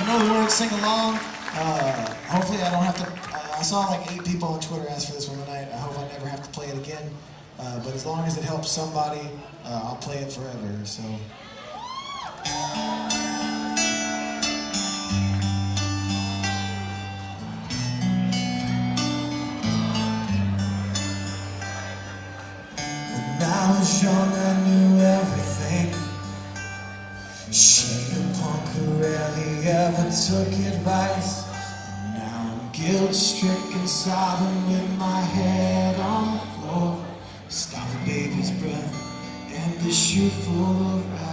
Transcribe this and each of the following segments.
you know the words, sing along. Uh, hopefully, I don't have to. Uh, I saw like eight people on Twitter ask for this one tonight. I hope I never have to play it again. Uh, but as long as it helps somebody, uh, I'll play it forever. So. When I was young, rarely ever took advice. Now I'm guilt stricken, sobbing with my head on the floor. Stop a baby's breath and a shoe full of rice.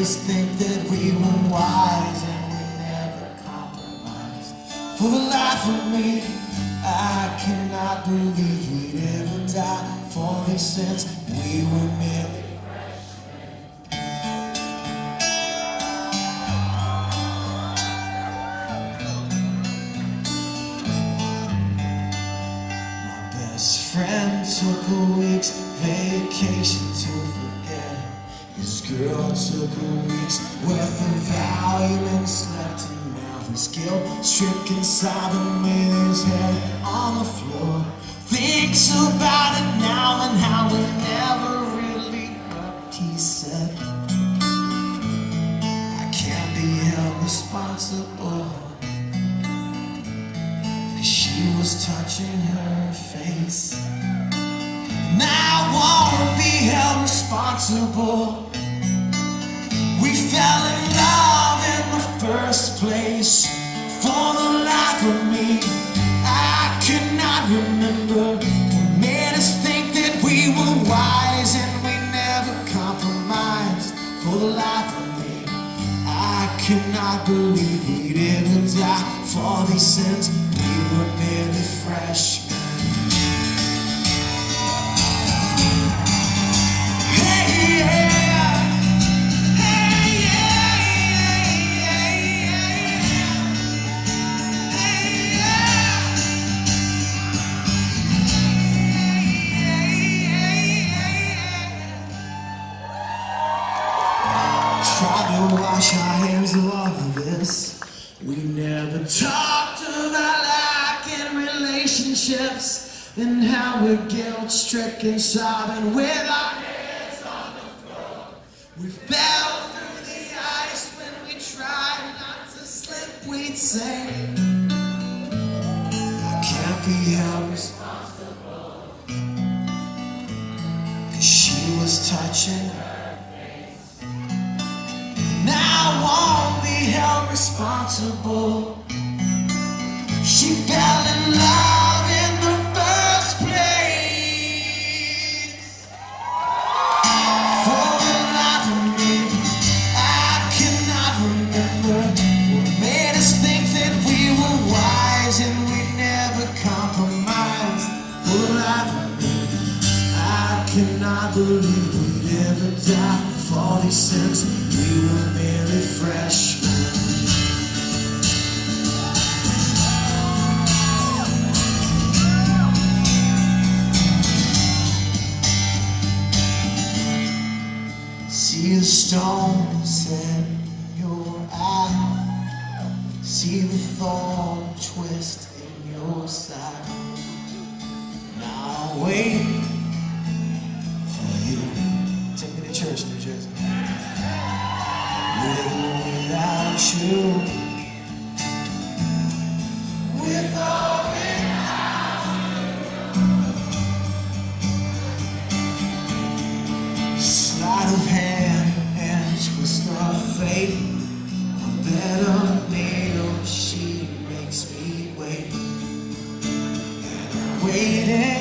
Us think that we were wise and we never compromised. For the life of me, I cannot believe we'd ever die for these sins. We were merely My best friend took a week's vacation to forget. His girl took a week's worth of Valium and slept him out. His guilt stricken, sobbing with his head on the floor. Thinks about it now and how we never really helped. He said, I can't be held responsible. Cause she was touching her face. And I won't be held responsible. Fell in love in the first place. For the life of me, I could not remember made us think that we were wise and we never compromised. For the life of me, I could not believe we'd ever die for these sins. We were merely freshmen. Wash our hands of all of this. We never talked about lack in relationships and how we're guilt stricken, sobbing with our hands on the floor. We fell through the ice when we tried not to slip, we'd say. I can't be held responsible. Cause she was touching I won't be held responsible. She fell in love cannot believe we'd ever die for these sins. We were merely freshmen. See the stone set in your eye. See the thorn twist in your side. Now I'm waiting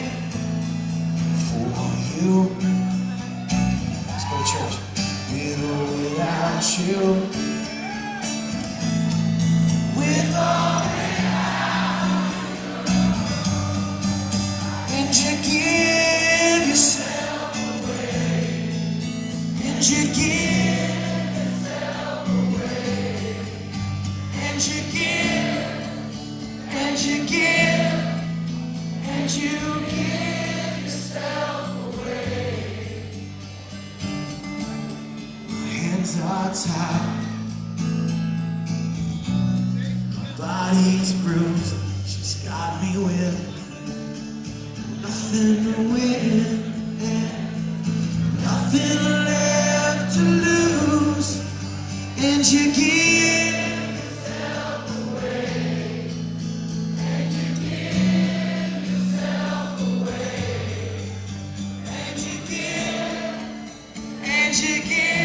hands are tied. My body's bruised, she's got me with nothing to win, nothing left to lose, and you give. And you chicken.